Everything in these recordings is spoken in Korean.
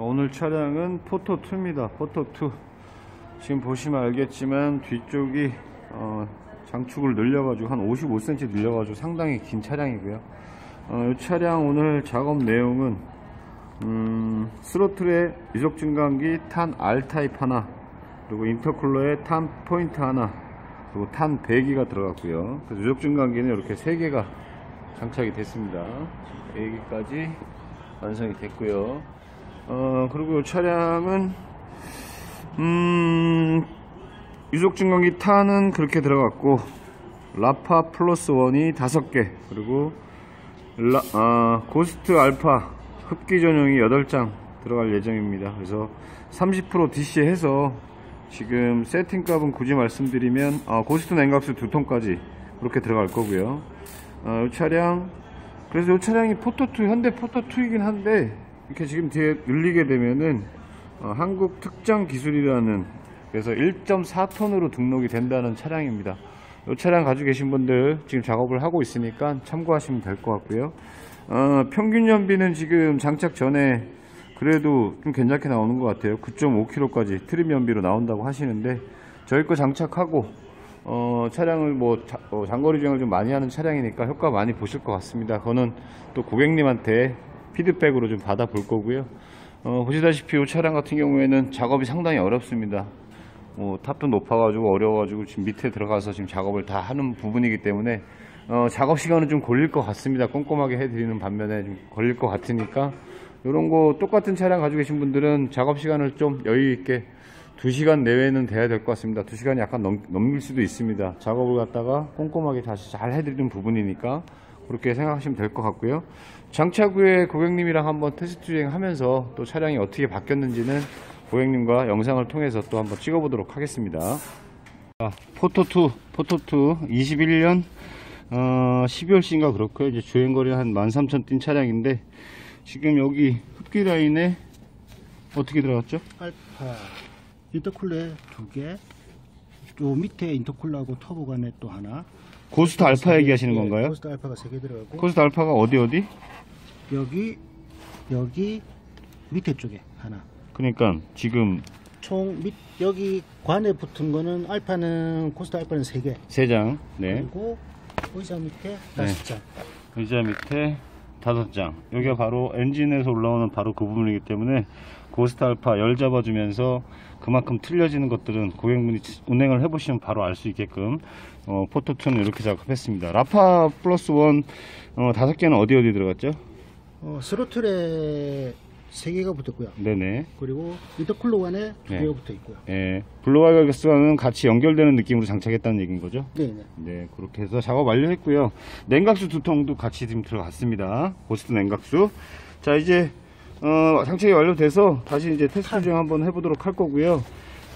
어, 오늘 차량은 포토2입니다. 포토2. 지금 보시면 알겠지만 뒤쪽이 어, 장축을 늘려가지고 한 55cm 늘려가지고 상당히 긴 차량이고요. 어, 이 차량 오늘 작업 내용은 음, 스로틀에 유속 증강기 탄 R타입 하나 그리고 인터쿨러에 탄 포인트 하나 그리고 탄 배기가 들어갔고요. 유속 증강기는 이렇게 3개가 장착이 됐습니다. 여기까지 완성이 됐고요. 어, 그리고 이 차량은 음, 유속 증강기 탄은 그렇게 들어갔고 라파 플러스 원이 5개 그리고 라, 아, 고스트 알파 흡기 전용이 8장 들어갈 예정입니다. 그래서 30% DC 해서 지금 세팅 값은 굳이 말씀드리면 아, 고스트 냉각수 두 통까지 그렇게 들어갈 거고요. 어, 이 차량 그래서 이 차량이 포토2 현대 포토2이긴 한데 이렇게 지금 뒤에 늘리게 되면은 어, 한국 특장 기술이라는 그래서 1.4톤으로 등록이 된다는 차량입니다. 이 차량 가지고 계신 분들 지금 작업을 하고 있으니까 참고하시면 될 것 같고요. 어, 평균 연비는 지금 장착 전에 그래도 좀 괜찮게 나오는 것 같아요. 9.5km까지 트림 연비로 나온다고 하시는데 저희 거 장착하고 어, 차량을 뭐 자- 어, 장거리 주행을 좀 많이 하는 차량이니까 효과 많이 보실 것 같습니다. 그거는 또 고객님한테 피드백으로 좀 받아 볼 거고요. 어, 보시다시피 이 차량 같은 경우에는 작업이 상당히 어렵습니다. 뭐 탑도 높아가지고 어려워가지고 지금 밑에 들어가서 지금 작업을 다 하는 부분이기 때문에 어, 작업 시간은 좀 걸릴 것 같습니다. 꼼꼼하게 해드리는 반면에 좀 걸릴 것 같으니까 이런 거 똑같은 차량 가지고 계신 분들은 작업 시간을 좀 여유 있게 2시간 내외는 돼야 될 것 같습니다. 2시간이 약간 넘, 넘길 수도 있습니다. 작업을 갖다가 꼼꼼하게 다시 잘 해드리는 부분이니까 그렇게 생각하시면 될 것 같고요. 장착 후에 고객님이랑 한번 테스트 주행하면서 또 차량이 어떻게 바뀌었는지는 고객님과 영상을 통해서 또 한번 찍어보도록 하겠습니다. 자, 포토2, 포토2 21년 어, 12월인가 그렇고요. 이제 주행거리 한 13,000 뛴 차량인데 지금 여기 흡기 라인에 어떻게 들어갔죠? 알파 인터쿨러에 두 개, 요 밑에 인터쿨러하고 터보 간에 또 하나. 고스트 알파 얘기하시는 예, 건가요? 고스트 알파가 세개 들어가고 고스트 알파가 어디 어디? 여기 여기 밑에 쪽에 하나. 그러니까 지금 총 밑 여기 관에 붙은 거는 알파는 고스트 알파는 세 개. 세 장, 네, 그리고 의자 밑에 다섯 장. 의자 밑에 다섯 장. 여기가 바로 엔진에서 올라오는 바로 그 부분이기 때문에 고스트 알파 열 잡아주면서 그만큼 틀려지는 것들은 고객분이 운행을 해보시면 바로 알 수 있게끔 어, 포터2는 이렇게 작업했습니다. 라파 플러스 원 어, 다섯 개는 어디 어디 들어갔죠? 어, 스로틀에 세 개가 붙었고요. 네네. 그리고 인터쿨러 관에 두 네. 개가 붙어 있고요. 예, blow-by 가스와는 같이 연결되는 느낌으로 장착했다는 얘기인 거죠? 네, 네. 네, 그렇게 해서 작업 완료했고요. 냉각수 두 통도 같이 지금 들어갔습니다. 고스트 냉각수. 자, 이제 어, 장착이 완료돼서 다시 이제 테스트 주행 한번 해보도록 할 거고요.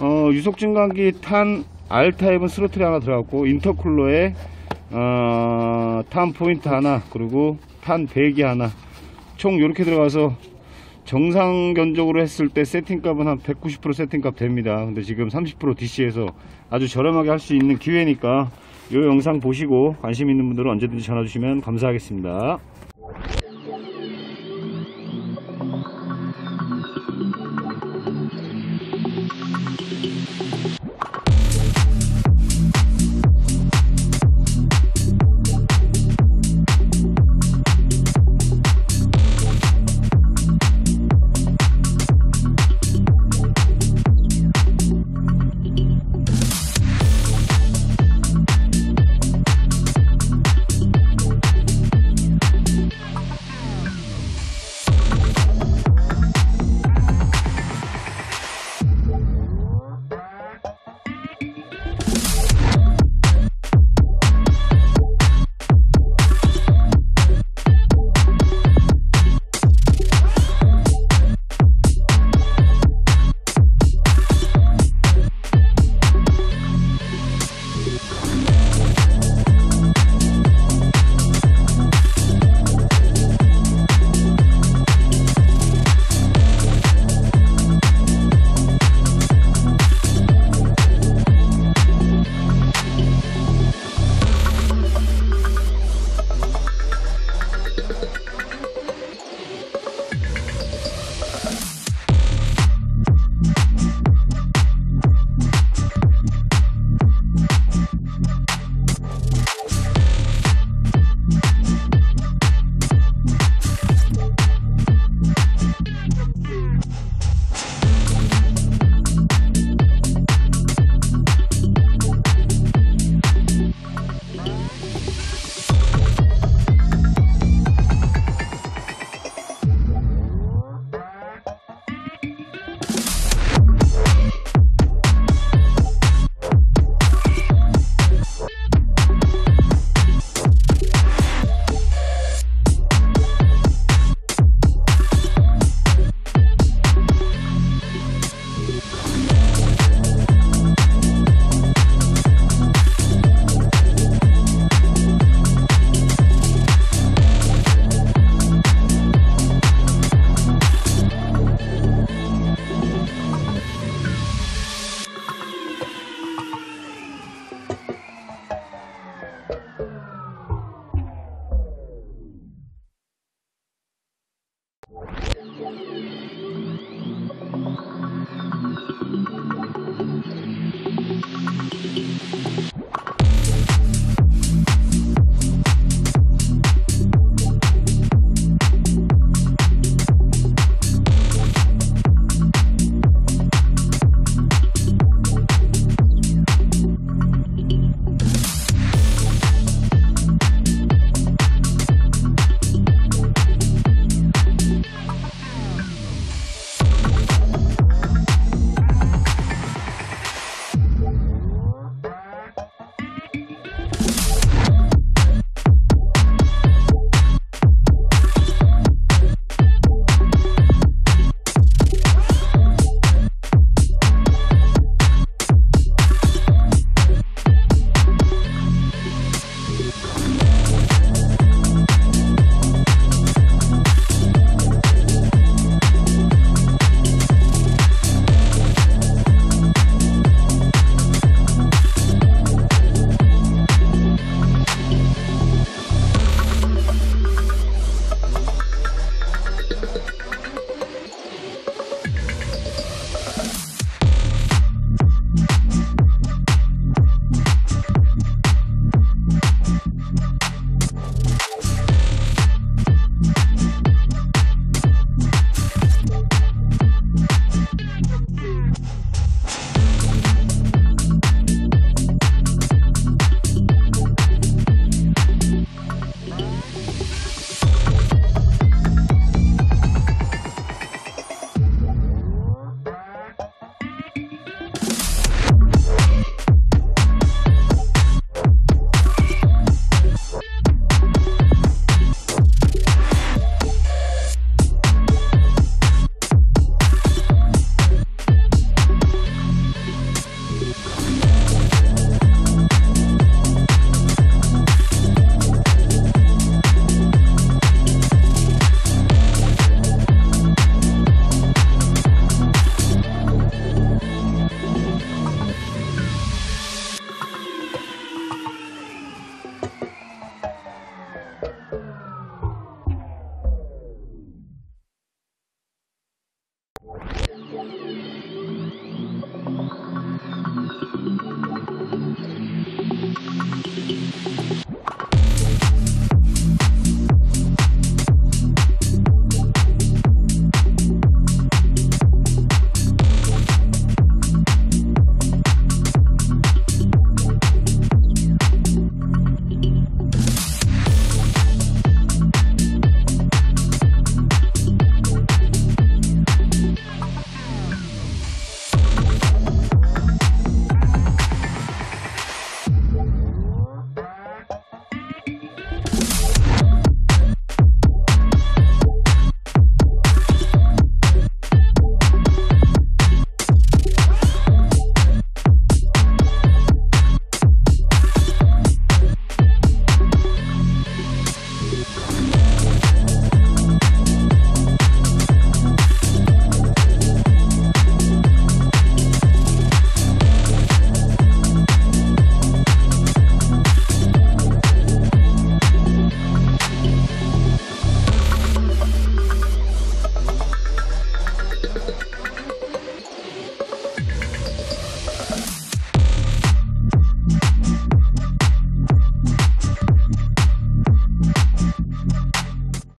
어, 유속 증강기 탄 R 타입은 스로틀이 하나 들어갔고 인터쿨러에 어, 탄 포인트 하나 그리고 탄 배기 하나 총 이렇게 들어가서 정상 견적으로 했을 때 세팅값은 한 190% 세팅값 됩니다. 근데 지금 30% DC에서 아주 저렴하게 할 수 있는 기회니까 이 영상 보시고 관심 있는 분들은 언제든지 전화 주시면 감사하겠습니다.